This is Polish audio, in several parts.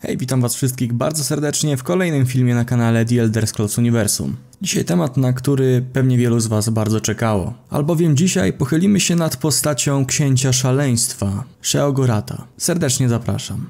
Hej, witam was wszystkich bardzo serdecznie w kolejnym filmie na kanale The Elder Scrolls Universum. Dzisiaj temat, na który pewnie wielu z was bardzo czekało. Albowiem dzisiaj pochylimy się nad postacią księcia szaleństwa, Sheogorata. Serdecznie zapraszam.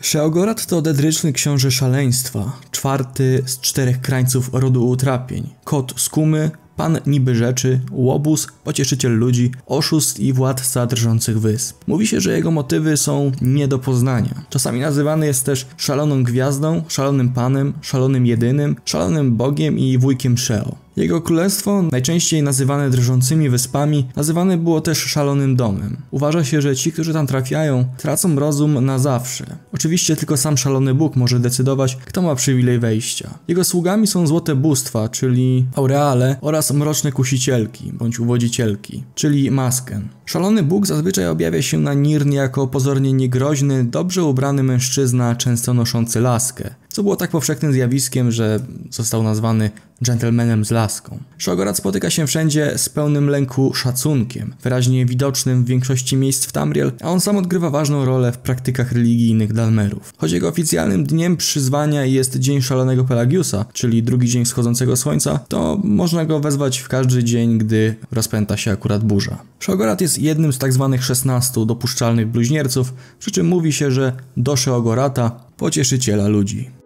Sheogorat to dedryczny książę szaleństwa, czwarty z czterech krańców rodu utrapień, kot skumy, Pan niby rzeczy, łobuz, pocieszyciel ludzi, oszust i władca drżących wysp. Mówi się, że jego motywy są nie do poznania. Czasami nazywany jest też szaloną gwiazdą, szalonym panem, szalonym jedynym, szalonym bogiem i wujkiem Sheo. Jego królestwo, najczęściej nazywane drżącymi wyspami, nazywane było też szalonym domem. Uważa się, że ci, którzy tam trafiają, tracą rozum na zawsze. Oczywiście tylko sam szalony Bóg może decydować, kto ma przywilej wejścia. Jego sługami są złote bóstwa, czyli aureale oraz mroczne kusicielki, bądź uwodzicielki, czyli masken. Szalony Bóg zazwyczaj objawia się na Nirn jako pozornie niegroźny, dobrze ubrany mężczyzna, często noszący laskę co było tak powszechnym zjawiskiem, że został nazwany gentlemanem z laską. Shogorat spotyka się wszędzie z pełnym lęku szacunkiem, wyraźnie widocznym w większości miejsc w Tamriel, a on sam odgrywa ważną rolę w praktykach religijnych Dalmerów. Choć jego oficjalnym dniem przyzwania jest Dzień Szalonego Pelagiusa, czyli drugi dzień wschodzącego słońca, to można go wezwać w każdy dzień, gdy rozpęta się akurat burza. Shogorat jest jednym z. Tak 16 dopuszczalnych bluźnierców, przy czym mówi się, że do Sheogorata pocieszyciela ludzi.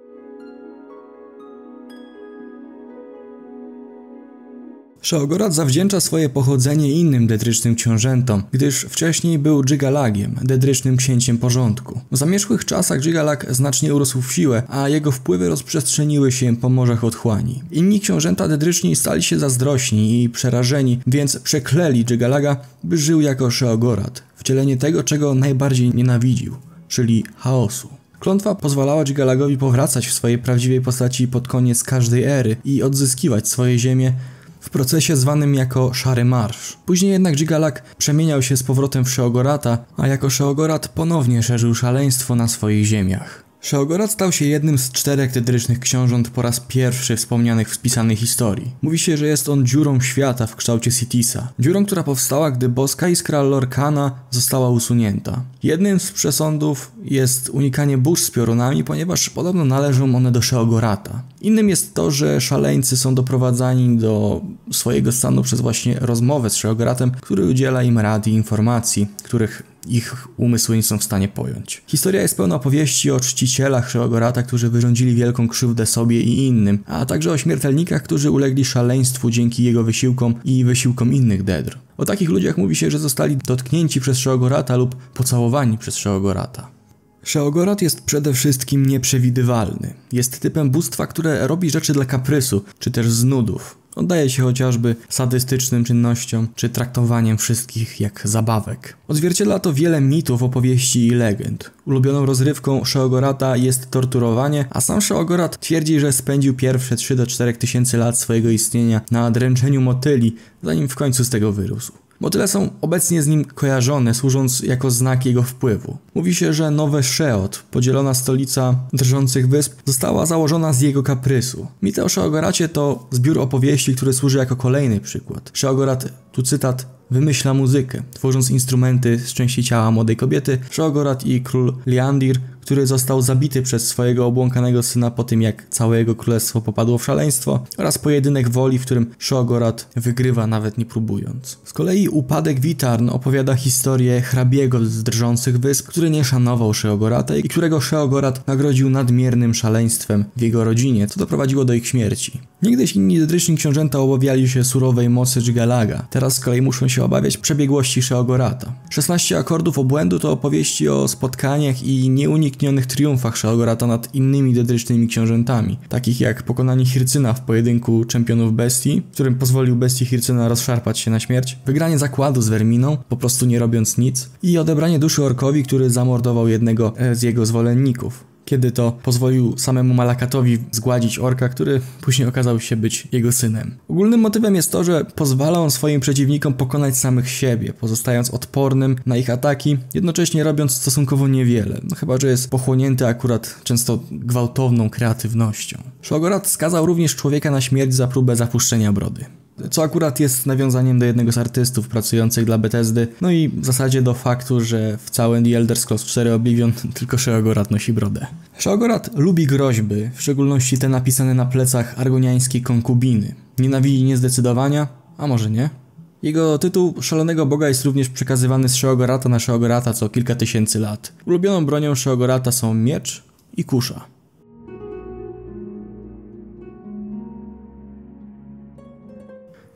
Szaogorat zawdzięcza swoje pochodzenie innym dedrycznym książętom, gdyż wcześniej był Dżygalagiem, dedrycznym księciem porządku. W zamierzchłych czasach Dżygalag znacznie urósł w siłę, a jego wpływy rozprzestrzeniły się po morzach otchłani. Inni książęta dedryczni stali się zazdrośni i przerażeni, więc przekleli Dżigalaga, by żył jako Szaogorat, wcielenie tego, czego najbardziej nienawidził, czyli chaosu. Klątwa pozwalała Dżigalagowi powracać w swojej prawdziwej postaci pod koniec każdej ery i odzyskiwać swoje ziemię w procesie zwanym jako Szary Marsz. Później jednak Gigalak przemieniał się z powrotem w Sheogorata, a jako Sheogorat ponownie szerzył szaleństwo na swoich ziemiach. Sheogorat stał się jednym z czterech dedrycznych książąt po raz pierwszy wspomnianych w spisanej historii. Mówi się, że jest on dziurą świata w kształcie Sitisa. Dziurą, która powstała, gdy boska iskra Lorkana została usunięta. Jednym z przesądów jest unikanie burz z piorunami, ponieważ podobno należą one do Sheogorata. Innym jest to, że szaleńcy są doprowadzani do swojego stanu przez właśnie rozmowę z Sheogoratem, który udziela im rad i informacji, których ich umysły nie są w stanie pojąć. Historia jest pełna opowieści o czcicielach Sheogorata, którzy wyrządzili wielką krzywdę sobie i innym, a także o śmiertelnikach, którzy ulegli szaleństwu dzięki jego wysiłkom i wysiłkom innych Dedr. O takich ludziach mówi się, że zostali dotknięci przez Sheogorata lub pocałowani przez Sheogorata. Sheogorat jest przede wszystkim nieprzewidywalny. Jest typem bóstwa, które robi rzeczy dla kaprysu, czy też z nudów. Oddaje się chociażby sadystycznym czynnościom, czy traktowaniem wszystkich jak zabawek. Odzwierciedla to wiele mitów, opowieści i legend. Ulubioną rozrywką Sheogorata jest torturowanie, a sam Sheogorat twierdzi, że spędził pierwsze 3 do 4 tysięcy lat swojego istnienia na dręczeniu motyli, zanim w końcu z tego wyrósł. Motyle są obecnie z nim kojarzone, służąc jako znak jego wpływu. Mówi się, że nowe Sheot, podzielona stolica drżących wysp, została założona z jego kaprysu. Mit o Sheogoracie to zbiór opowieści, który służy jako kolejny przykład. Sheogorat, tu cytat, wymyśla muzykę, tworząc instrumenty z części ciała młodej kobiety. Sheogorat i król Liandir który został zabity przez swojego obłąkanego syna po tym, jak całe jego królestwo popadło w szaleństwo, oraz pojedynek woli, w którym Shogorat wygrywa nawet nie próbując. Z kolei upadek Witarn opowiada historię hrabiego z drżących wysp, który nie szanował Sheogorata i którego Sheogorat nagrodził nadmiernym szaleństwem w jego rodzinie, co doprowadziło do ich śmierci. Niegdyś inni dedryczni książęta obawiali się surowej mocy Dżgalaga, teraz z kolei muszą się obawiać przebiegłości Sheogorata. 16 akordów obłędu to opowieści o spotkaniach i nieuniknięciu nieuniknionych triumfach Shalgorata nad innymi dedrycznymi książętami, takich jak pokonanie Hircyna w pojedynku czempionów bestii, którym pozwolił bestii Hircyna rozszarpać się na śmierć, wygranie zakładu z Verminą, po prostu nie robiąc nic, i odebranie duszy orkowi, który zamordował jednego e, z jego zwolenników kiedy to pozwolił samemu Malakatowi zgładzić orka, który później okazał się być jego synem. Ogólnym motywem jest to, że pozwala on swoim przeciwnikom pokonać samych siebie, pozostając odpornym na ich ataki, jednocześnie robiąc stosunkowo niewiele, no chyba, że jest pochłonięty akurat często gwałtowną kreatywnością. Shogorat skazał również człowieka na śmierć za próbę zapuszczenia brody. Co akurat jest nawiązaniem do jednego z artystów pracujących dla Bethesdy, no i w zasadzie do faktu, że w całym The Elder Scrolls 4 Oblivion tylko Sheogorat nosi brodę. Sheogorat lubi groźby, w szczególności te napisane na plecach argoniańskiej konkubiny. Nienawidzi niezdecydowania, a może nie? Jego tytuł Szalonego Boga jest również przekazywany z Sheogorata na Sheogorata co kilka tysięcy lat. Ulubioną bronią Sheogorata są miecz i kusza.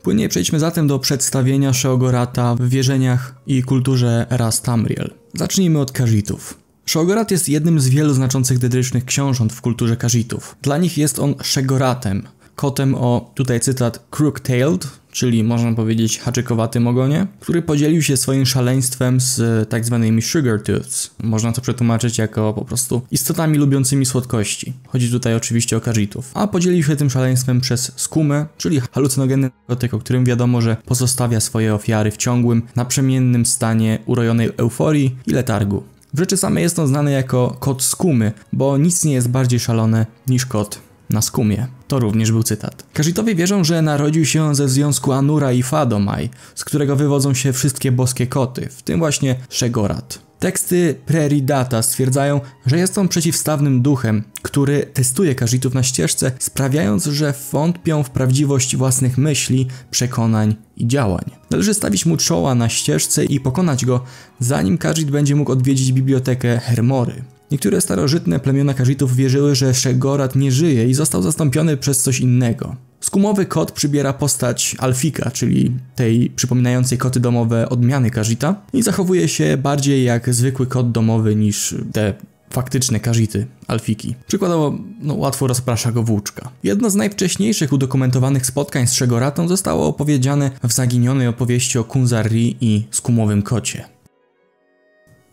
Płynnie przejdźmy zatem do przedstawienia Sheogorata w wierzeniach i kulturze ras Tamriel. Zacznijmy od Kajitów. Sheogorat jest jednym z wielu znaczących dedrycznych książąt w kulturze Kajitów. Dla nich jest on Shegoratem, kotem o, tutaj cytat, crook-tailed, czyli można powiedzieć haczykowatym ogonie, który podzielił się swoim szaleństwem z tak zwanymi sugar tooths. Można to przetłumaczyć jako po prostu istotami lubiącymi słodkości. Chodzi tutaj oczywiście o kajitów. A podzielił się tym szaleństwem przez skumę, czyli halucynogenny narkotyk, o którym wiadomo, że pozostawia swoje ofiary w ciągłym, naprzemiennym stanie urojonej euforii i letargu. W rzeczy samej jest on znany jako kot skumy, bo nic nie jest bardziej szalone niż kot na skumie. To również był cytat. Kajitowie wierzą, że narodził się ze związku Anura i Fadomaj, z którego wywodzą się wszystkie boskie koty, w tym właśnie Shegorat. Teksty Preridata stwierdzają, że jest on przeciwstawnym duchem, który testuje Kajitów na ścieżce, sprawiając, że wątpią w prawdziwość własnych myśli, przekonań i działań. Należy stawić mu czoła na ścieżce i pokonać go, zanim Kajit będzie mógł odwiedzić bibliotekę Hermory. Niektóre starożytne plemiona Kajitów wierzyły, że Szegorat nie żyje i został zastąpiony przez coś innego. Skumowy kot przybiera postać Alfika, czyli tej przypominającej koty domowe odmiany Kajita i zachowuje się bardziej jak zwykły kot domowy niż te faktyczne kajity, alfiki. Przykładowo, no, łatwo rozprasza go włóczka. Jedno z najwcześniejszych udokumentowanych spotkań z Szegoratą zostało opowiedziane w zaginionej opowieści o Kunzarri i skumowym kocie.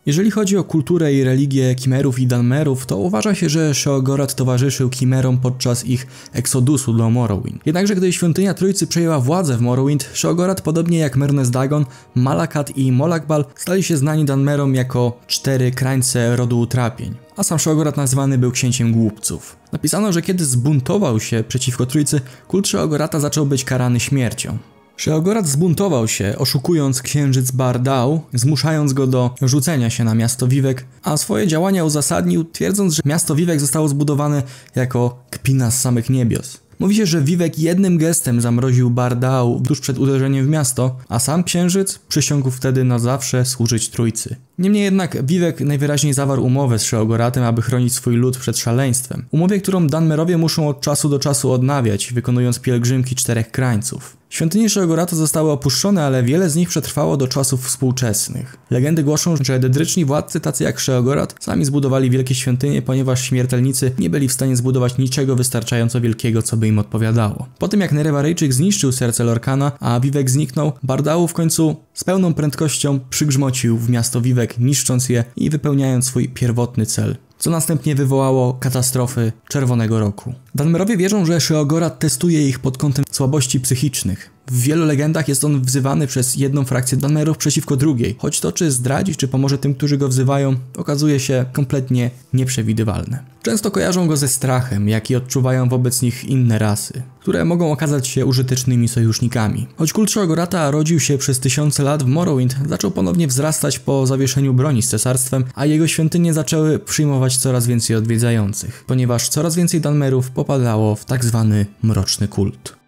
Jeżeli chodzi o kulturę i religię Kimerów i Danmerów, to uważa się, że Sheogorat towarzyszył Kimerom podczas ich eksodusu do Morrowind. Jednakże gdy świątynia Trójcy przejęła władzę w Morrowind, Sheogorat podobnie jak Mernes Dagon, Malakat i Molakbal stali się znani Danmerom jako cztery krańce rodu utrapień a sam Sheogorat nazywany był księciem głupców. Napisano, że kiedy zbuntował się przeciwko Trójcy, kult Sheogorata zaczął być karany śmiercią. Sheogorat zbuntował się, oszukując księżyc Bardał, zmuszając go do rzucenia się na miasto Wiwek, a swoje działania uzasadnił, twierdząc, że miasto Wiwek zostało zbudowane jako kpina z samych niebios. Mówi się, że Wiwek jednym gestem zamroził Bardał tuż przed uderzeniem w miasto, a sam księżyc przysiągł wtedy na zawsze służyć trójcy. Niemniej jednak Wiwek najwyraźniej zawarł umowę z Sheogoratem, aby chronić swój lud przed szaleństwem. Umowie, którą Danmerowie muszą od czasu do czasu odnawiać, wykonując pielgrzymki czterech krańców. Świątynie Sheogorata zostały opuszczone, ale wiele z nich przetrwało do czasów współczesnych. Legendy głoszą, że dedryczni władcy tacy jak Sheogorat sami zbudowali wielkie świątynie, ponieważ śmiertelnicy nie byli w stanie zbudować niczego wystarczająco wielkiego, co by im odpowiadało. Po tym jak Nerewaryjczyk zniszczył serce Lorkana, a Wiwek zniknął, Bardału w końcu z pełną prędkością przygrzmocił w miasto Wiwek, niszcząc je i wypełniając swój pierwotny cel co następnie wywołało katastrofy Czerwonego Roku. Danmerowie wierzą, że Sheogorat testuje ich pod kątem słabości psychicznych. W wielu legendach jest on wzywany przez jedną frakcję Danmerów przeciwko drugiej, choć to czy zdradzi, czy pomoże tym, którzy go wzywają, okazuje się kompletnie nieprzewidywalne. Często kojarzą go ze strachem, jaki odczuwają wobec nich inne rasy, które mogą okazać się użytecznymi sojusznikami. Choć kult Shogorata rodził się przez tysiące lat w Morrowind, zaczął ponownie wzrastać po zawieszeniu broni z cesarstwem, a jego świątynie zaczęły przyjmować coraz więcej odwiedzających, ponieważ coraz więcej Danmerów popadało w tak zwany mroczny kult.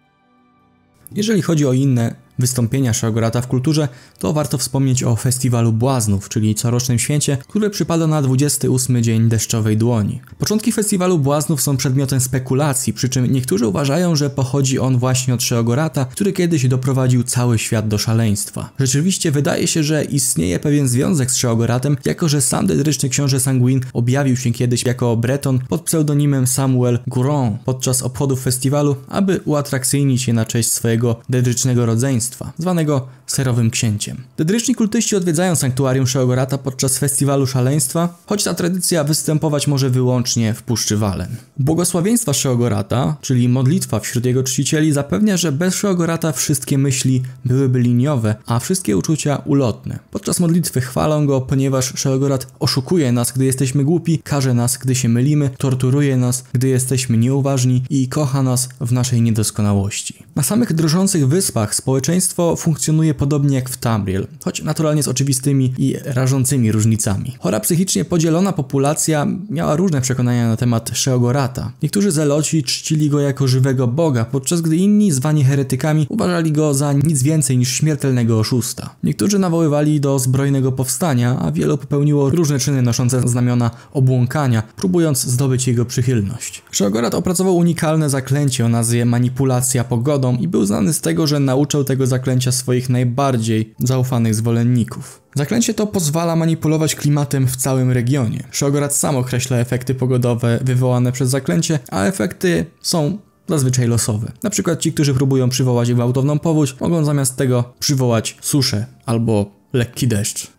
Jeżeli chodzi o inne wystąpienia Szagorata w kulturze, to warto wspomnieć o Festiwalu Błaznów, czyli corocznym święcie, które przypada na 28 dzień deszczowej dłoni. Początki Festiwalu Błaznów są przedmiotem spekulacji, przy czym niektórzy uważają, że pochodzi on właśnie od Sheogorata, który kiedyś doprowadził cały świat do szaleństwa. Rzeczywiście wydaje się, że istnieje pewien związek z Sheogoratem, jako że sam dedryczny książę Sanguin objawił się kiedyś jako Breton pod pseudonimem Samuel Gouron podczas obchodów festiwalu, aby uatrakcyjnić je na cześć swojego dedrycznego rodzeństwa zwanego serowym księciem. Dedryczni kultyści odwiedzają sanktuarium Sheogorata podczas festiwalu szaleństwa, choć ta tradycja występować może wyłącznie w Puszczy Walen. Błogosławieństwa Sheogorata, czyli modlitwa wśród jego czcicieli, zapewnia, że bez Sheogorata wszystkie myśli byłyby liniowe, a wszystkie uczucia ulotne. Podczas modlitwy chwalą go, ponieważ Sheogorat oszukuje nas, gdy jesteśmy głupi, karze nas, gdy się mylimy, torturuje nas, gdy jesteśmy nieuważni i kocha nas w naszej niedoskonałości. Na samych drżących wyspach społeczeństwo funkcjonuje podobnie jak w Tamriel, choć naturalnie z oczywistymi i rażącymi różnicami. Chora psychicznie podzielona populacja miała różne przekonania na temat Sheogorata. Niektórzy zeloci czcili go jako żywego boga, podczas gdy inni, zwani heretykami, uważali go za nic więcej niż śmiertelnego oszusta. Niektórzy nawoływali do zbrojnego powstania, a wielu popełniło różne czyny noszące znamiona obłąkania, próbując zdobyć jego przychylność. Sheogorat opracował unikalne zaklęcie o nazwie Manipulacja Pogodą i był znany z tego, że nauczył tego zaklęcia swoich najbardziej zaufanych zwolenników. Zaklęcie to pozwala manipulować klimatem w całym regionie. Sheogorat sam określa efekty pogodowe wywołane przez zaklęcie, a efekty są zazwyczaj losowe. Na przykład ci, którzy próbują przywołać gwałtowną powódź, mogą zamiast tego przywołać suszę albo lekki deszcz.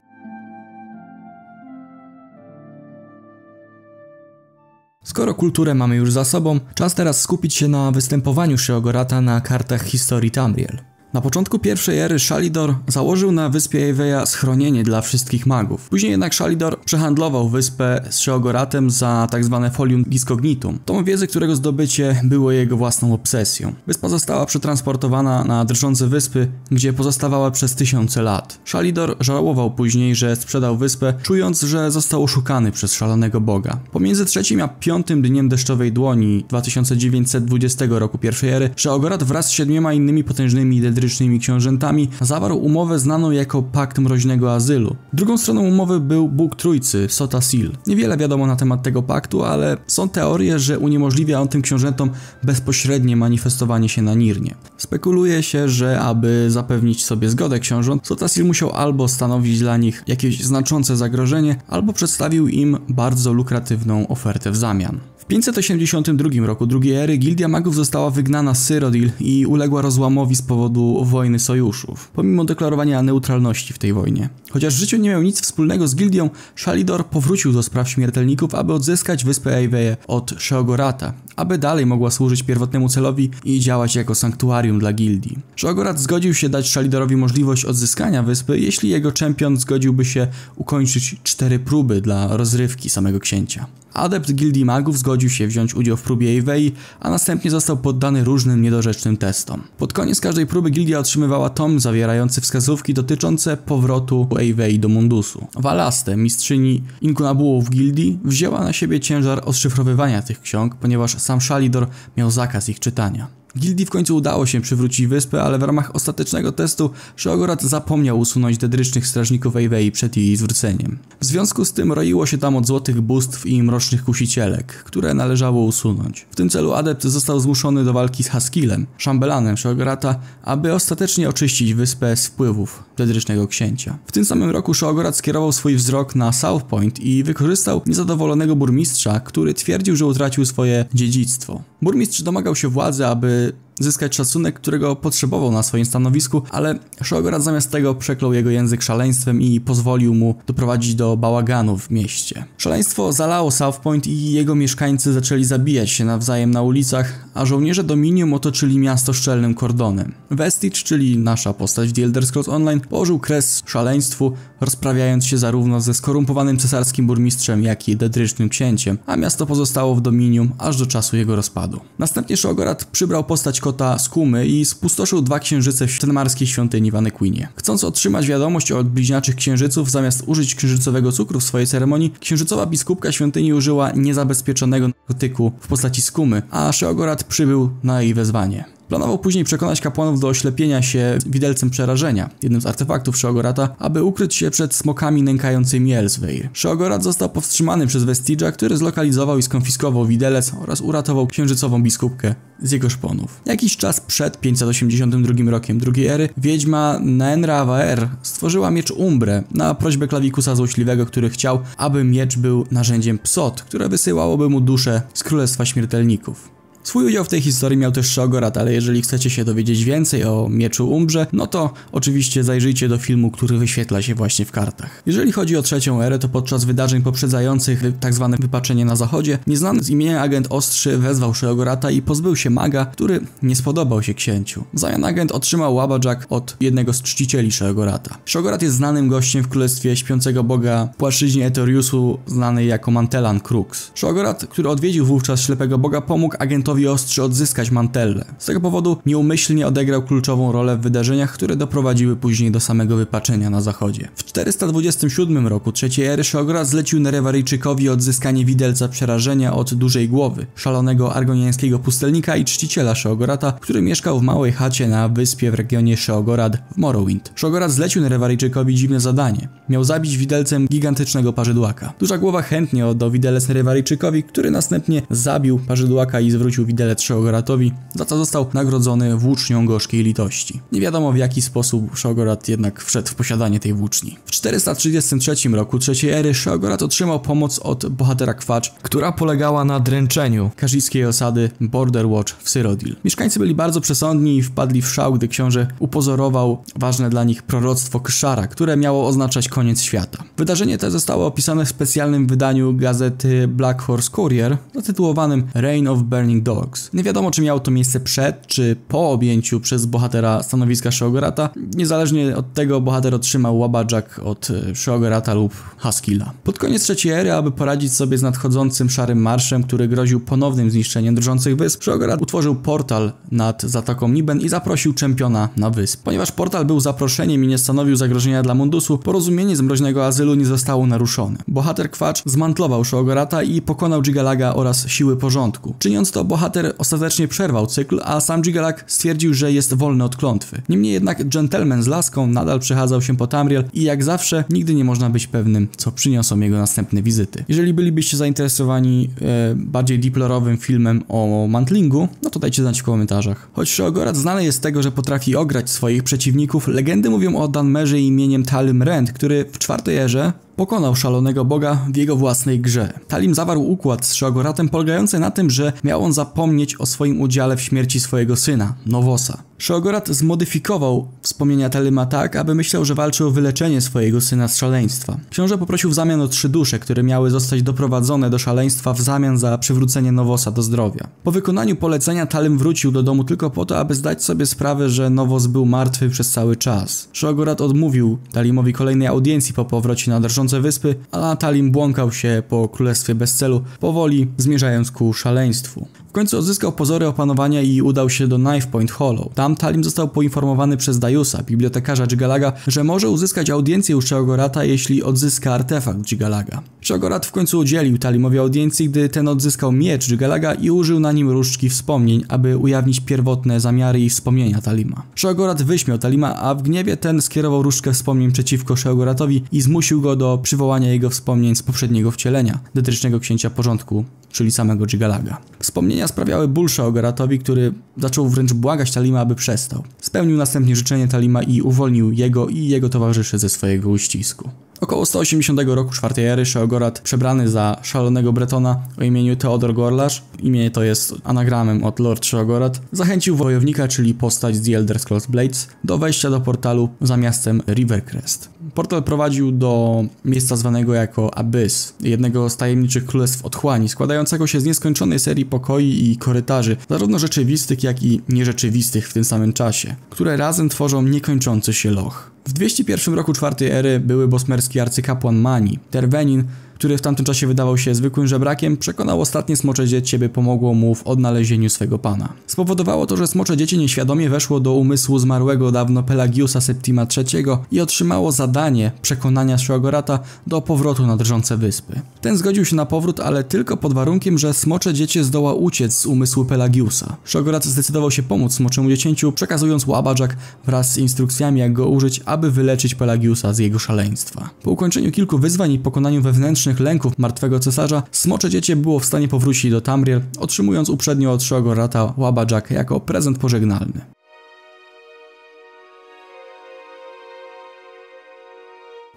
Skoro kulturę mamy już za sobą, czas teraz skupić się na występowaniu Sheogorata na kartach historii Tamriel. Na początku pierwszej ery Shalidor założył na wyspie Eweja schronienie dla wszystkich magów. Później jednak Shalidor przehandlował wyspę z Sheogoratem za tzw. Tak folium discognitum. Tom wiedzy, którego zdobycie było jego własną obsesją. Wyspa została przetransportowana na drżące wyspy, gdzie pozostawała przez tysiące lat. Shalidor żałował później, że sprzedał wyspę, czując, że został oszukany przez szalonego boga. Pomiędzy trzecim a piątym dniem deszczowej dłoni 2920 roku pierwszej ery, Sheogorat wraz z siedmioma innymi potężnymi lyrycznymi książętami, zawarł umowę znaną jako Pakt Mroźnego Azylu. Drugą stroną umowy był Bóg Trójcy, Sota Sil. Niewiele wiadomo na temat tego paktu, ale są teorie, że uniemożliwia on tym książętom bezpośrednie manifestowanie się na Nirnie. Spekuluje się, że aby zapewnić sobie zgodę książąt, Sota Sil musiał albo stanowić dla nich jakieś znaczące zagrożenie, albo przedstawił im bardzo lukratywną ofertę w zamian. W 582 roku drugiej ery Gildia Magów została wygnana z Cyrodiil i uległa rozłamowi z powodu wojny sojuszów, pomimo deklarowania neutralności w tej wojnie. Chociaż w życiu nie miał nic wspólnego z Gildią, Shalidor powrócił do spraw śmiertelników, aby odzyskać wyspę Eiveye od Sheogorata, aby dalej mogła służyć pierwotnemu celowi i działać jako sanktuarium dla gildii. Sheogorat zgodził się dać Shalidorowi możliwość odzyskania wyspy, jeśli jego czempion zgodziłby się ukończyć cztery próby dla rozrywki samego księcia. Adept Gildii Magów zgodził się wziąć udział w próbie Eivei, a następnie został poddany różnym niedorzecznym testom. Pod koniec każdej próby Gildia otrzymywała tom zawierający wskazówki dotyczące powrotu Eivei do Mundusu. Valaste, mistrzyni inkunabułów Gildii, wzięła na siebie ciężar odszyfrowywania tych ksiąg, ponieważ sam Shalidor miał zakaz ich czytania. Gildii w końcu udało się przywrócić wyspę, ale w ramach ostatecznego testu Sheogorat zapomniał usunąć dedrycznych strażników Eivei przed jej zwróceniem. W związku z tym roiło się tam od złotych bóstw i mrocznych kusicielek, które należało usunąć. W tym celu adept został zmuszony do walki z Haskilem, szambelanem Sheogorata, aby ostatecznie oczyścić wyspę z wpływów dedrycznego księcia. W tym samym roku Sheogorat skierował swój wzrok na South Point i wykorzystał niezadowolonego burmistrza, który twierdził, że utracił swoje dziedzictwo. Burmistrz domagał się władzy, aby zyskać szacunek, którego potrzebował na swoim stanowisku, ale Shogorat zamiast tego przeklął jego język szaleństwem i pozwolił mu doprowadzić do bałaganu w mieście. Szaleństwo zalało South Point i jego mieszkańcy zaczęli zabijać się nawzajem na ulicach, a żołnierze Dominium otoczyli miasto szczelnym kordonem. Vestige, czyli nasza postać w The Elder Scrolls Online, położył kres szaleństwu, rozprawiając się zarówno ze skorumpowanym cesarskim burmistrzem, jak i dedrycznym księciem, a miasto pozostało w Dominium aż do czasu jego rozpadu. Następnie Shogorat przybrał postać kota Skumy i spustoszył dwa księżyce w tenmarskiej świątyni w. Chcąc otrzymać wiadomość od bliźniaczych księżyców, zamiast użyć księżycowego cukru w swojej ceremonii, księżycowa biskupka świątyni użyła niezabezpieczonego narkotyku w postaci skumy, a Sheogorat przybył na jej wezwanie. Planował później przekonać kapłanów do oślepienia się widelcem przerażenia, jednym z artefaktów Sheogorata, aby ukryć się przed smokami nękającymi Elsweir. Sheogorat został powstrzymany przez Vestigia, który zlokalizował i skonfiskował widelec oraz uratował księżycową biskupkę z jego szponów. Jakiś czas przed 582 rokiem drugiej ery wiedźma Naenra Vaer stworzyła miecz Umbre na prośbę klawikusa złośliwego, który chciał, aby miecz był narzędziem psot, które wysyłałoby mu duszę z Królestwa Śmiertelników. Swój udział w tej historii miał też Shogorat, ale jeżeli chcecie się dowiedzieć więcej o mieczu Umbrze, no to oczywiście zajrzyjcie do filmu, który wyświetla się właśnie w kartach. Jeżeli chodzi o trzecią erę, to podczas wydarzeń poprzedzających tzw. Tak wypaczenie na zachodzie, nieznany z imienia agent Ostrzy wezwał Shogorata i pozbył się maga, który nie spodobał się księciu. W zamian agent otrzymał Łabajak od jednego z czcicieli Shogorata. Shogorat jest znanym gościem w królestwie śpiącego boga płaszczyźnie Etoriusu, znanej jako Mantelan Crux. Shogorat, który odwiedził wówczas ślepego boga, pomógł agentowi Ostrzy odzyskać Mantellę. Z tego powodu nieumyślnie odegrał kluczową rolę w wydarzeniach, które doprowadziły później do samego wypaczenia na zachodzie. W 427 roku trzeciej ery Shogorat zlecił Nerewaryjczykowi odzyskanie widelca przerażenia od dużej głowy, szalonego argoniańskiego pustelnika i czciciela Sheogorata, który mieszkał w małej chacie na wyspie w regionie Sheogorad w Morrowind. Sheogorat zlecił Nerewaryjczykowi dziwne zadanie. Miał zabić widelcem gigantycznego parzydłaka. Duża głowa chętnie oddał widelec Nerewaryjczykowi, który następnie zabił parzydłaka i zwrócił widelec Sheogoratowi, za co został nagrodzony włócznią gorzkiej litości. Nie wiadomo w jaki sposób Sheogorat jednak wszedł w posiadanie tej włóczni. W 433 roku trzeciej ery Sheogorat otrzymał pomoc od bohatera Kwacz, która polegała na dręczeniu kazickiej osady Border Watch w Cyrodiil. Mieszkańcy byli bardzo przesądni i wpadli w szał, gdy książę upozorował ważne dla nich proroctwo Kszara, które miało oznaczać koniec świata. Wydarzenie te zostało opisane w specjalnym wydaniu gazety Black Horse Courier zatytułowanym Reign of Burning Dogs. Nie wiadomo, czy miało to miejsce przed czy po objęciu przez bohatera stanowiska Sheogorata. Niezależnie od tego bohater otrzymał łabadżak od Sheogorata lub Haskilla. Pod koniec trzeciej ery, aby poradzić sobie z nadchodzącym szarym marszem, który groził ponownym zniszczeniem drżących wysp, Sheogorat utworzył portal nad Zatoką Niben i zaprosił czempiona na wysp. Ponieważ portal był zaproszeniem i nie stanowił zagrożenia dla Mundusu, porozumienie z mroźnego azylu nie zostało naruszone. Bohater Kwacz zmantlował Sheogorata i pokonał Gigalaga oraz siły porządku. Czyniąc to, bohater ostatecznie przerwał cykl, a sam Gigalag stwierdził, że jest wolny od klątwy. Niemniej jednak gentleman z laską nadal przechadzał się po Tamriel i jak zawsze nigdy nie można być pewnym, co przyniosą jego następne wizyty. Jeżeli bylibyście zainteresowani e, bardziej deplorowym filmem o mantlingu, no to dajcie znać w komentarzach. Choć Sheogorat znany jest z tego, że potrafi ograć swoich przeciwników, legendy mówią o Danmerze imieniem Talym Rend, który w czwartej erze Pokonał szalonego boga w jego własnej grze. Talim zawarł układ z Shogoratem polegający na tym, że miał on zapomnieć o swoim udziale w śmierci swojego syna, Nowosa. Shogorat zmodyfikował wspomnienia Talima tak, aby myślał, że walczy o wyleczenie swojego syna z szaleństwa. Książę poprosił w zamian o trzy dusze, które miały zostać doprowadzone do szaleństwa w zamian za przywrócenie Nowosa do zdrowia. Po wykonaniu polecenia Talim wrócił do domu tylko po to, aby zdać sobie sprawę, że Nowos był martwy przez cały czas. Shogorat odmówił Talimowi kolejnej audiencji po powrocie na wyspy, a Talim błąkał się po królestwie bez celu, powoli zmierzając ku szaleństwu końcu odzyskał pozory opanowania i udał się do Knife Point Hollow. Tam Talim został poinformowany przez Dariusa, bibliotekarza Gigalaga, że może uzyskać audiencję u Sheogorata, jeśli odzyska artefakt Gigalaga. Sheogorat w końcu udzielił Talimowi audiencji, gdy ten odzyskał miecz Gigalaga i użył na nim różdżki wspomnień, aby ujawnić pierwotne zamiary i wspomnienia Talima. Sheogorat wyśmiał Talima, a w gniewie ten skierował różdżkę wspomnień przeciwko Sheogoratowi i zmusił go do przywołania jego wspomnień z poprzedniego wcielenia, detrycznego księcia porządku czyli samego Gigalaga. Wspomnienia sprawiały ból Shaogaratowi, który zaczął wręcz błagać Talima, aby przestał. Spełnił następnie życzenie Talima i uwolnił jego i jego towarzyszy ze swojego uścisku. Około 180 roku czwartej ery Sheogorat, przebrany za szalonego Bretona o imieniu Theodor Gorlasz, imię to jest anagramem od Lord Sheogorat, zachęcił wojownika, czyli postać z The Elder Scrolls Blades, do wejścia do portalu za miastem Rivercrest. Portal prowadził do miejsca zwanego jako Abyss, jednego z tajemniczych królestw otchłani, składającego się z nieskończonej serii pokoi i korytarzy, zarówno rzeczywistych, jak i nierzeczywistych w tym samym czasie, które razem tworzą niekończący się loch. W 201 roku czwartej ery były bosmerski arcykapłan Mani, Tervenin, który w tamtym czasie wydawał się zwykłym żebrakiem, przekonał ostatnie smocze dziecię, by pomogło mu w odnalezieniu swego pana. Spowodowało to, że smocze dziecię nieświadomie weszło do umysłu zmarłego dawno Pelagiusa Septima III i otrzymało zadanie przekonania Shoagorata do powrotu na drżące wyspy. Ten zgodził się na powrót, ale tylko pod warunkiem, że smocze dziecię zdoła uciec z umysłu Pelagiusa. Shoagorat zdecydował się pomóc smoczemu dziecięciu, przekazując łabadżak wraz z instrukcjami jak go użyć, aby wyleczyć Pelagiusa z jego szaleństwa. Po ukończeniu kilku wyzwań i pokonaniu wewnętrznych lęków martwego cesarza, smocze dziecię było w stanie powrócić do Tamriel, otrzymując uprzednio od Shoagorata Łabadżak jako prezent pożegnalny.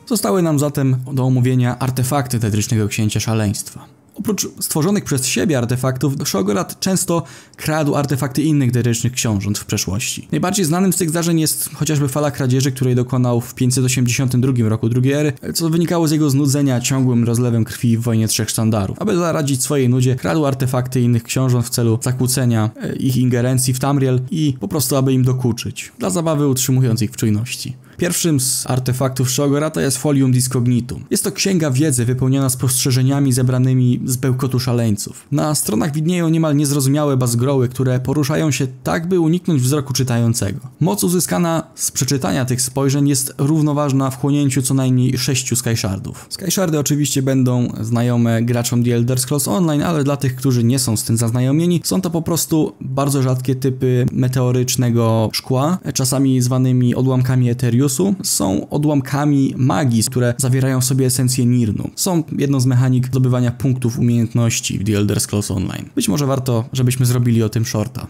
Zostały nam zatem do omówienia artefakty tetrycznego księcia szaleństwa. Oprócz stworzonych przez siebie artefaktów, Shogorat często kradł artefakty innych derycznych książąt w przeszłości. Najbardziej znanym z tych zdarzeń jest chociażby fala kradzieży, której dokonał w 582 roku II ery, co wynikało z jego znudzenia ciągłym rozlewem krwi w wojnie trzech sztandarów. Aby zaradzić swojej nudzie, kradł artefakty innych książąt w celu zakłócenia e, ich ingerencji w Tamriel i po prostu aby im dokuczyć, dla zabawy utrzymując ich w czujności. Pierwszym z artefaktów Shogorata jest Folium Discognitum. Jest to księga wiedzy wypełniona spostrzeżeniami zebranymi z bełkotu szaleńców. Na stronach widnieją niemal niezrozumiałe bazgroły, które poruszają się tak, by uniknąć wzroku czytającego. Moc uzyskana z przeczytania tych spojrzeń jest równoważna wchłonięciu co najmniej sześciu Skyshardów. Skyshardy oczywiście będą znajome graczom The Elder Scrolls Online, ale dla tych, którzy nie są z tym zaznajomieni, są to po prostu bardzo rzadkie typy meteorycznego szkła, czasami zwanymi odłamkami Są odłamkami magii, które zawierają w sobie esencję Nirnu. Są jedną z mechanik zdobywania punktów umiejętności w The Elder Scrolls Online. Być może warto, żebyśmy zrobili o tym shorta.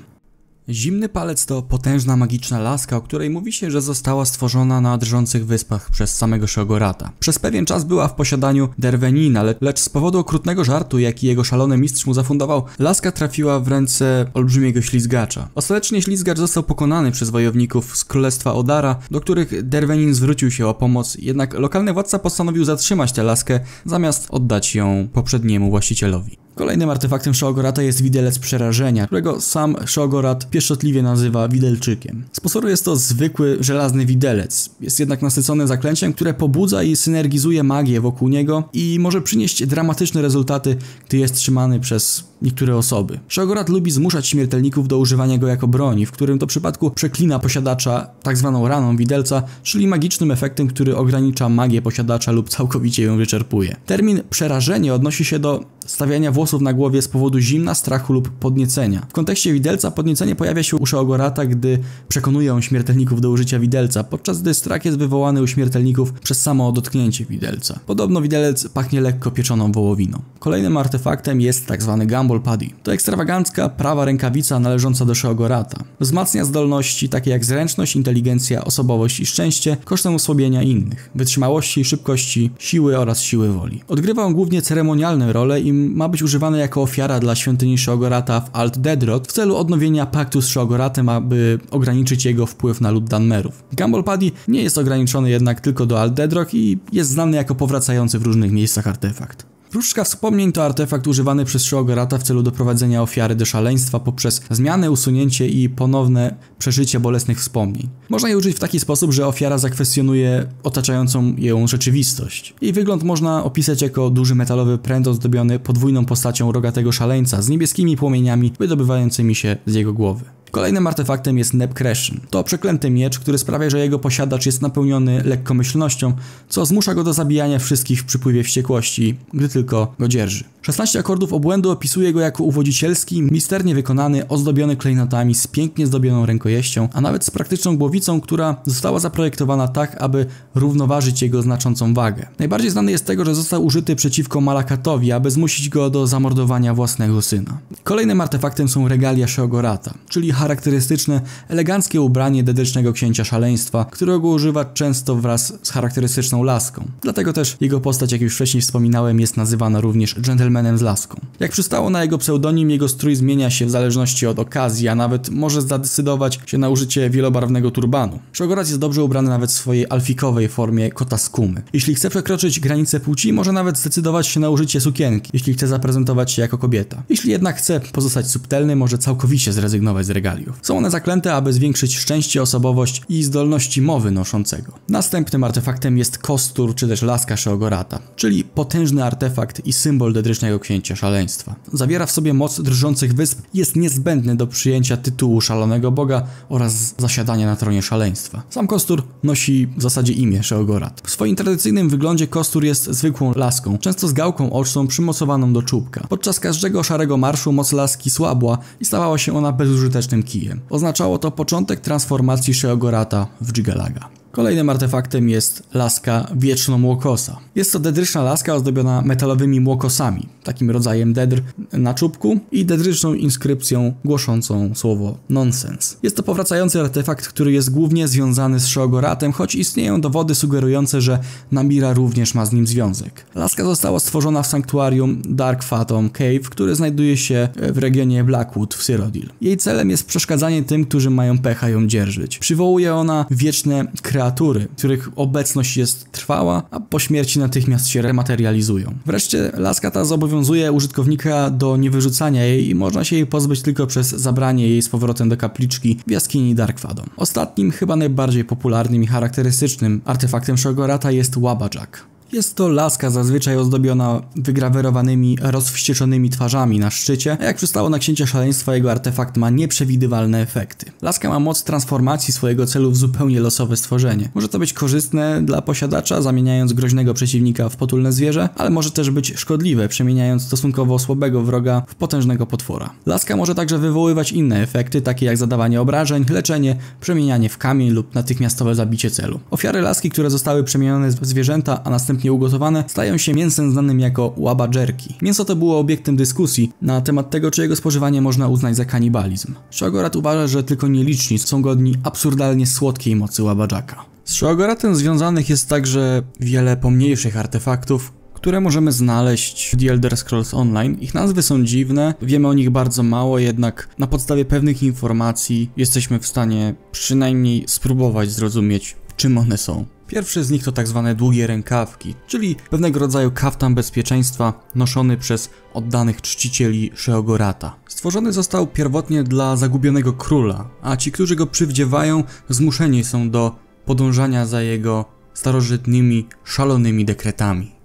Zimny palec to potężna magiczna laska, o której mówi się, że została stworzona na drżących wyspach przez samego Shogorata. Przez pewien czas była w posiadaniu Derwenina, le lecz z powodu okrutnego żartu, jaki jego szalony mistrz mu zafundował, laska trafiła w ręce olbrzymiego ślizgacza. Ostatecznie ślizgacz został pokonany przez wojowników z królestwa Odara, do których Derwenin zwrócił się o pomoc, jednak lokalny władca postanowił zatrzymać tę laskę, zamiast oddać ją poprzedniemu właścicielowi. Kolejnym artefaktem Shogorata jest widelec przerażenia, którego sam Shogorat pieszczotliwie nazywa widelczykiem. Z pozoru jest to zwykły żelazny widelec, jest jednak nasycony zaklęciem, które pobudza i synergizuje magię wokół niego i może przynieść dramatyczne rezultaty, gdy jest trzymany przez niektóre osoby. Shogorat lubi zmuszać śmiertelników do używania go jako broni, w którym to przypadku przeklina posiadacza tak zwaną raną widelca, czyli magicznym efektem, który ogranicza magię posiadacza lub całkowicie ją wyczerpuje. Termin przerażenie odnosi się do stawiania włosów na głowie z powodu zimna, strachu lub podniecenia. W kontekście widelca podniecenie pojawia się u Shogorata, gdy przekonuje on śmiertelników do użycia widelca, podczas gdy strach jest wywołany u śmiertelników przez samo dotknięcie widelca. Podobno widelec pachnie lekko pieczoną wołowiną. Kolejnym artefaktem jest tzw. Tak Gumball Paddy. To ekstrawagancka prawa rękawica należąca do Shogorata. Wzmacnia zdolności takie jak zręczność, inteligencja, osobowość i szczęście kosztem osłabienia innych, wytrzymałości, szybkości, siły oraz siły woli. Odgrywa on głównie ceremonialne role i ma być używany jako ofiara dla świątyni Shogorata w Alt Dedrot w celu odnowienia paktu z Shogoratem, aby ograniczyć jego wpływ na lud Danmerów. Gumball Paddy nie jest ograniczony jednak tylko do Alt Dedrock i jest znany jako powracający w różnych miejscach artefakt. Różdżka wspomnień to artefakt używany przez Shogarata w celu doprowadzenia ofiary do szaleństwa poprzez zmianę, usunięcie i ponowne przeżycie bolesnych wspomnień. Można je użyć w taki sposób, że ofiara zakwestionuje otaczającą ją rzeczywistość. Jej wygląd można opisać jako duży metalowy pręt ozdobiony podwójną postacią rogatego szaleńca z niebieskimi płomieniami wydobywającymi się z jego głowy. Kolejnym artefaktem jest Nebkreshin. To przeklęty miecz, który sprawia, że jego posiadacz jest napełniony lekkomyślnością, co zmusza go do zabijania wszystkich w przypływie wściekłości, gdy tylko go dzierży. 16 akordów obłędu opisuje go jako uwodzicielski, misternie wykonany, ozdobiony klejnotami z pięknie zdobioną rękojeścią, a nawet z praktyczną głowicą, która została zaprojektowana tak, aby równoważyć jego znaczącą wagę. Najbardziej znany jest tego, że został użyty przeciwko Malakatowi, aby zmusić go do zamordowania własnego syna. Kolejnym artefaktem są regalia Sheogorata, czyli charakterystyczne, eleganckie ubranie dedycznego księcia szaleństwa, którego używa często wraz z charakterystyczną laską. Dlatego też jego postać, jak już wcześniej wspominałem, jest nazywana również gentlemanem z laską. Jak przystało na jego pseudonim, jego strój zmienia się w zależności od okazji, a nawet może zadecydować się na użycie wielobarwnego turbanu. Shogorat jest dobrze ubrany nawet w swojej alfikowej formie kota skumy. Jeśli chce przekroczyć granicę płci, może nawet zdecydować się na użycie sukienki, jeśli chce zaprezentować się jako kobieta. Jeśli jednak chce pozostać subtelny, może całkowicie zrezygnować z regaliów. Są one zaklęte, aby zwiększyć szczęście, osobowość i zdolności mowy noszącego. Następnym artefaktem jest kostur czy też laska Sheogorata, czyli potężny artefakt i symbol dedrycznego księcia szaleństwa. Zawiera w sobie moc drżących wysp jest niezbędny do przyjęcia tytułu szalonego boga oraz zasiadania na tronie szaleństwa. Sam kostur nosi w zasadzie imię Sheogorat. W swoim tradycyjnym wyglądzie kostur jest zwykłą laską, często z gałką oczną przymocowaną do czubka. Podczas każdego szarego marszu moc laski słabła i stawała się ona bezużytecznym kijem. Oznaczało to początek transformacji Sheogorata w Jigalaga. Kolejnym artefaktem jest laska wieczno-młokosa. Jest to dedryczna laska ozdobiona metalowymi młokosami, takim rodzajem dedr na czubku i dedryczną inskrypcją głoszącą słowo nonsens. Jest to powracający artefakt, który jest głównie związany z Shogoratem, choć istnieją dowody sugerujące, że Namira również ma z nim związek. Laska została stworzona w sanktuarium Dark Phantom Cave, które znajduje się w regionie Blackwood w Cyrodiil. Jej celem jest przeszkadzanie tym, którzy mają pecha ją dzierżyć. Przywołuje ona wieczne kreatury, których obecność jest trwała, a po śmierci natychmiast się rematerializują. Wreszcie laska ta zobowiązuje użytkownika do niewyrzucania jej i można się jej pozbyć tylko przez zabranie jej z powrotem do kapliczki w jaskini Dark Fadom. Ostatnim, chyba najbardziej popularnym i charakterystycznym artefaktem Shogorata jest Wabajak. Jest to laska zazwyczaj ozdobiona wygrawerowanymi, rozwścieczonymi twarzami na szczycie, a jak przystało na księcia szaleństwa, jego artefakt ma nieprzewidywalne efekty. Laska ma moc transformacji swojego celu w zupełnie losowe stworzenie. Może to być korzystne dla posiadacza, zamieniając groźnego przeciwnika w potulne zwierzę, ale może też być szkodliwe, przemieniając stosunkowo słabego wroga w potężnego potwora. Laska może także wywoływać inne efekty, takie jak zadawanie obrażeń, leczenie, przemienianie w kamień lub natychmiastowe zabicie celu. Ofiary laski, które zostały przemienione w zwierzęta, a następnie następnie ugotowane, stają się mięsem znanym jako łabajerki. Mięso to było obiektem dyskusji na temat tego, czy jego spożywanie można uznać za kanibalizm. Shogorat uważa, że tylko nieliczni są godni absurdalnie słodkiej mocy łabadżaka. Z Shogoratem związanych jest także wiele pomniejszych artefaktów, które możemy znaleźć w The Elder Scrolls Online. Ich nazwy są dziwne, wiemy o nich bardzo mało, jednak na podstawie pewnych informacji jesteśmy w stanie przynajmniej spróbować zrozumieć, czym one są. Pierwszy z nich to tak zwane długie rękawki, czyli pewnego rodzaju kaftan bezpieczeństwa noszony przez oddanych czcicieli Sheogorata. Stworzony został pierwotnie dla zagubionego króla, a ci, którzy go przywdziewają, zmuszeni są do podążania za jego starożytnymi, szalonymi dekretami.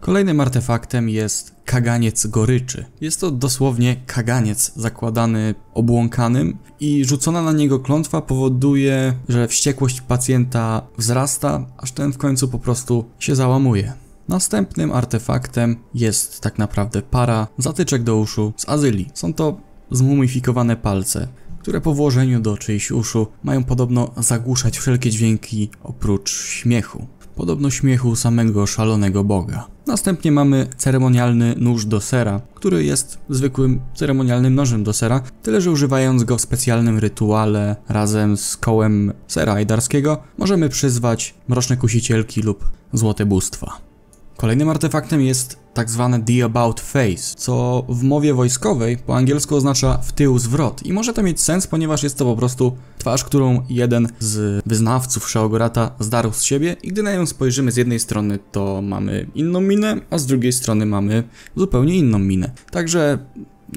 Kolejnym artefaktem jest kaganiec goryczy. Jest to dosłownie kaganiec zakładany obłąkanym i rzucona na niego klątwa powoduje, że wściekłość pacjenta wzrasta, aż ten w końcu po prostu się załamuje. Następnym artefaktem jest tak naprawdę para zatyczek do uszu z Azylii. Są to zmumifikowane palce, które po włożeniu do czyichś uszu mają podobno zagłuszać wszelkie dźwięki oprócz śmiechu podobno śmiechu samego szalonego boga. Następnie mamy ceremonialny nóż do sera, który jest zwykłym ceremonialnym nożem do sera, tyle że używając go w specjalnym rytuale razem z kołem sera ajdarskiego możemy przyzwać mroczne kusicielki lub złote bóstwa. Kolejnym artefaktem jest tak zwane The About Face, co w mowie wojskowej po angielsku oznacza w tył zwrot i może to mieć sens, ponieważ jest to po prostu twarz, którą jeden z wyznawców Sheogorata zdarł z siebie i gdy na nią spojrzymy z jednej strony to mamy inną minę, a z drugiej strony mamy zupełnie inną minę. Także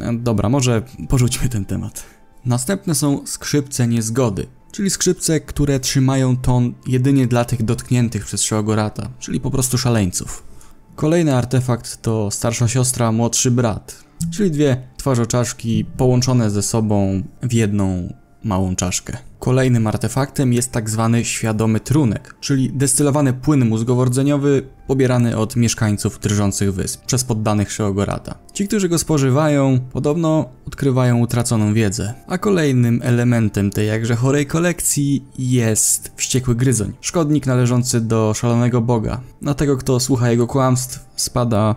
e, dobra, może porzućmy ten temat. Następne są skrzypce niezgody czyli skrzypce, które trzymają ton jedynie dla tych dotkniętych przez Sheogorata, czyli po prostu szaleńców. Kolejny artefakt to starsza siostra, młodszy brat, czyli dwie twarzoczaszki połączone ze sobą w jedną małą czaszkę. Kolejnym artefaktem jest tak zwany świadomy trunek, czyli destylowany płyn mózgowo-rdzeniowy pobierany od mieszkańców drżących wysp przez poddanych Sheogorata. Ci, którzy go spożywają, podobno odkrywają utraconą wiedzę. A kolejnym elementem tej jakże chorej kolekcji jest wściekły gryzoń, szkodnik należący do szalonego boga. Na tego, kto słucha jego kłamstw, spada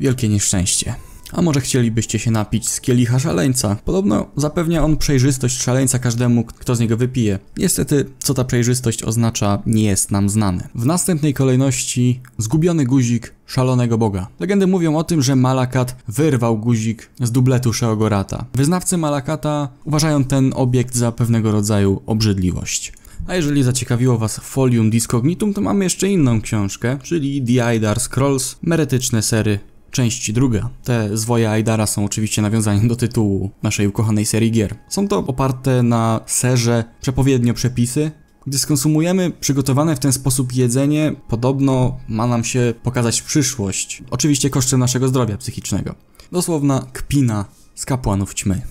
wielkie nieszczęście. A może chcielibyście się napić z kielicha szaleńca? Podobno zapewnia on przejrzystość szaleńca każdemu, kto z niego wypije. Niestety, co ta przejrzystość oznacza, nie jest nam znane. W następnej kolejności zgubiony guzik szalonego boga. Legendy mówią o tym, że Malakat wyrwał guzik z dubletu Sheogorata. Wyznawcy Malakata uważają ten obiekt za pewnego rodzaju obrzydliwość. A jeżeli zaciekawiło Was Folium Discognitum, to mamy jeszcze inną książkę, czyli The Aidar Scrolls, meretyczne sery Część druga. Te zwoje Aidara są oczywiście nawiązaniem do tytułu naszej ukochanej serii gier. Są to oparte na serze przepowiednio przepisy, gdy skonsumujemy przygotowane w ten sposób jedzenie, podobno ma nam się pokazać przyszłość. Oczywiście kosztem naszego zdrowia psychicznego. Dosłowna kpina z kapłanów ćmy.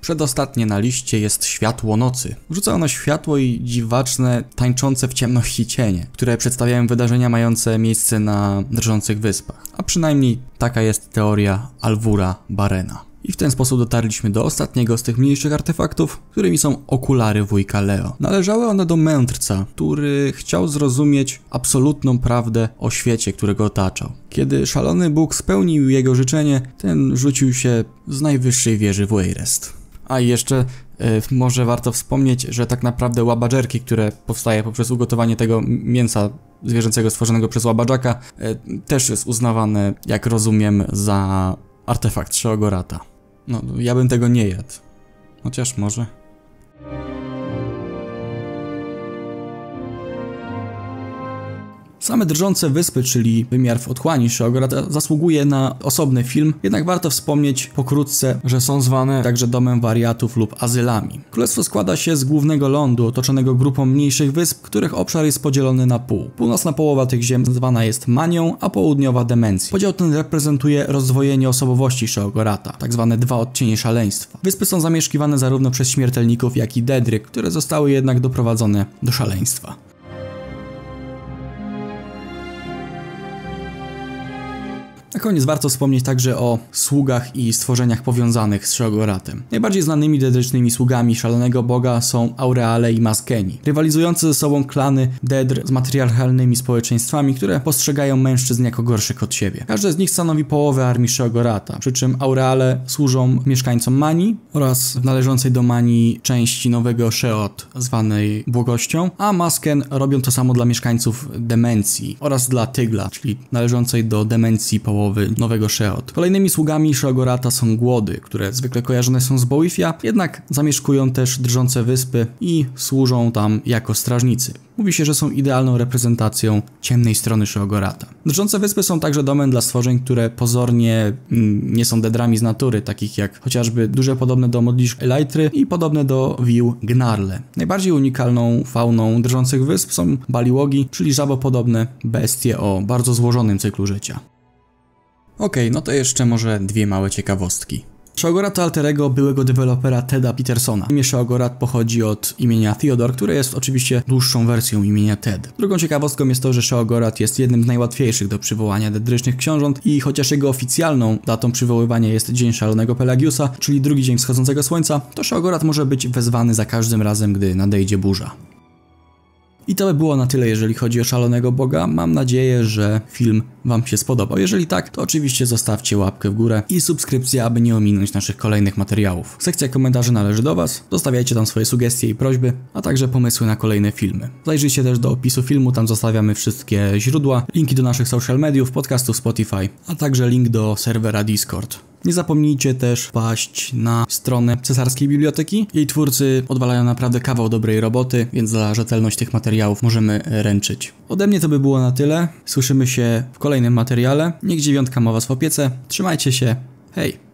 Przedostatnie na liście jest Światło Nocy. Rzuca ono światło i dziwaczne, tańczące w ciemności cienie, które przedstawiają wydarzenia mające miejsce na drżących wyspach. A przynajmniej taka jest teoria Alvura Barena. I w ten sposób dotarliśmy do ostatniego z tych mniejszych artefaktów, którymi są okulary wujka Leo. Należały one do mędrca, który chciał zrozumieć absolutną prawdę o świecie, którego otaczał. Kiedy szalony Bóg spełnił jego życzenie, ten rzucił się z najwyższej wieży w Wayrest. A i jeszcze e, może warto wspomnieć, że tak naprawdę łabadżerki, które powstaje poprzez ugotowanie tego mięsa zwierzęcego stworzonego przez łabadżaka, e, też jest uznawane, jak rozumiem, za artefakt Sheogorata. No, ja bym tego nie jadł. Chociaż może. Same drżące wyspy, czyli wymiar w otchłani Sheogorata, zasługuje na osobny film, jednak warto wspomnieć pokrótce, że są zwane także domem wariatów lub azylami. Królestwo składa się z głównego lądu otoczonego grupą mniejszych wysp, których obszar jest podzielony na pół. Północna połowa tych ziem zwana jest Manią, a południowa Demencją. Podział ten reprezentuje rozdwojenie osobowości Sheogorata, tak zwane dwa odcienie szaleństwa. Wyspy są zamieszkiwane zarówno przez śmiertelników, jak i Dedryk, które zostały jednak doprowadzone do szaleństwa. Na koniec warto wspomnieć także o sługach i stworzeniach powiązanych z Shogoratem. Najbardziej znanymi dedrycznymi sługami szalonego boga są Aureale i Maskeni, rywalizujące ze sobą klany Dedr z matriarchalnymi społeczeństwami, które postrzegają mężczyzn jako gorszych od siebie. Każde z nich stanowi połowę armii Shogorata, przy czym Aureale służą mieszkańcom Mani oraz w należącej do Mani części nowego Sheot, zwanej błogością, a Masken robią to samo dla mieszkańców Demencji oraz dla Tygla, czyli należącej do Demencji połowy nowego Sheot. Kolejnymi sługami Shogorata są głody, które zwykle kojarzone są z Boifia, jednak zamieszkują też drżące wyspy i służą tam jako strażnicy. Mówi się, że są idealną reprezentacją ciemnej strony Sheogorata. Drżące wyspy są także domem dla stworzeń, które pozornie mm, nie są dedrami z natury, takich jak chociażby duże podobne do modlisz Elytry i podobne do wił Gnarle. Najbardziej unikalną fauną drżących wysp są baliwogi, czyli żabopodobne bestie o bardzo złożonym cyklu życia. Okej, okay, no to jeszcze może dwie małe ciekawostki. Shogorat to alterego byłego dewelopera Teda Petersona. Imię Shogorat pochodzi od imienia Theodore, które jest oczywiście dłuższą wersją imienia Ted. Drugą ciekawostką jest to, że Shogorat jest jednym z najłatwiejszych do przywołania dedrycznych książąt i chociaż jego oficjalną datą przywoływania jest Dzień Szalonego Pelagiusa, czyli drugi dzień wschodzącego słońca, to Shogorat może być wezwany za każdym razem, gdy nadejdzie burza. I to by było na tyle, jeżeli chodzi o Szalonego Boga. Mam nadzieję, że film Wam się spodobał. Jeżeli tak, to oczywiście zostawcie łapkę w górę i subskrypcję, aby nie ominąć naszych kolejnych materiałów. Sekcja komentarzy należy do Was. Zostawiajcie tam swoje sugestie i prośby, a także pomysły na kolejne filmy. Zajrzyjcie też do opisu filmu, tam zostawiamy wszystkie źródła, linki do naszych social mediów, podcastów Spotify, a także link do serwera Discord. Nie zapomnijcie też paść na stronę Cesarskiej Biblioteki. Jej twórcy odwalają naprawdę kawał dobrej roboty, więc za rzetelność tych materiałów możemy ręczyć. Ode mnie to by było na tyle. Słyszymy się w kolejnym materiale. Niech dziewiątka ma was w opiece. Trzymajcie się. Hej!